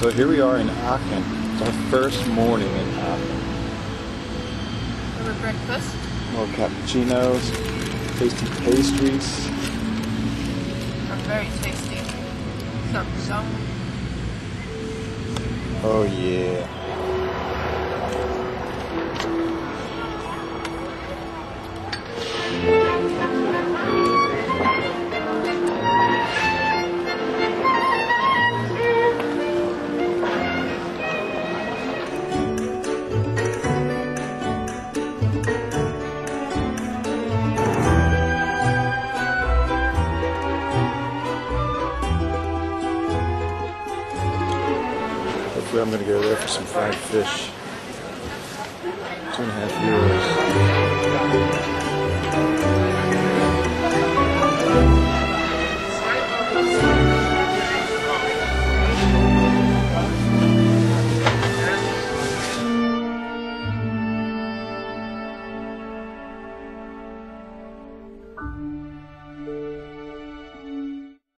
So here we are in Aachen. It's our first morning in Aachen. Over breakfast. More cappuccinos, tasty pastries. Are very tasty. Some some. Oh yeah. I'm gonna go there for some fried fish. Two and a half euros.